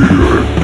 Yeah.